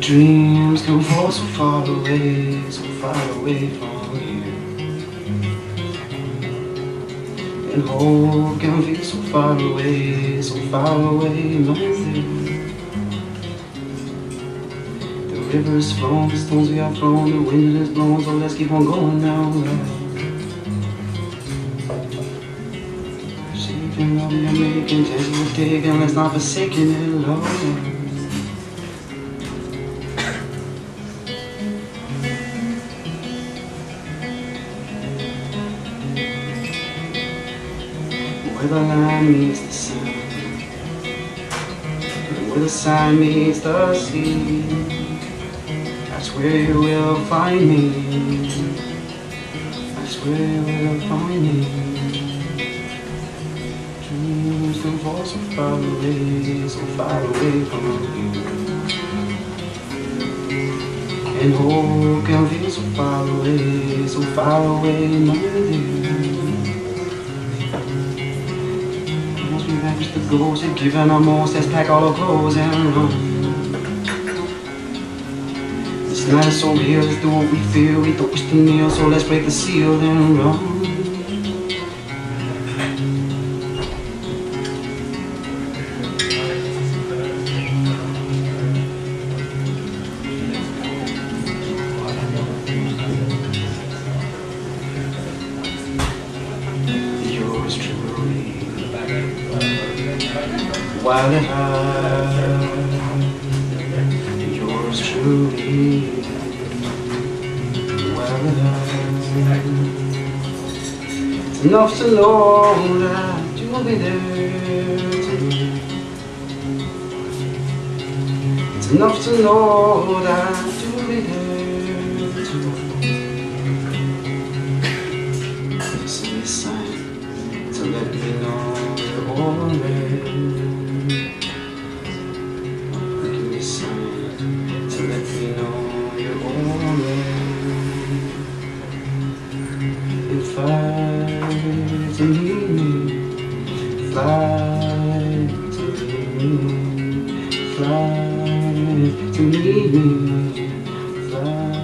Dreams can fall so far away, so far away from you. And hope can feel so far away, so far away, my dear. River's flown, the stones we have thrown, the wind has blown, so let's keep on going now. Shaping up, you're making, chances we're taking, let's not forsaken it, Lord. Where the line meets the sun and Where the sign meets the sea That's where you will find me. That's where you will find me. Dreams can fall so far away So far away from you. And hope can feel so far away So far away, my dear. Managed to go, so giving our most, let's pack all our clothes and run. Night is so real, let's do what we feel, we don't wish to kneel, so let's break the seal and run. While at heart it's enough to know that you'll be there too. It's enough to know that you'll be there too. It's a sign to let me know to me, fly to me, fly to me, fly.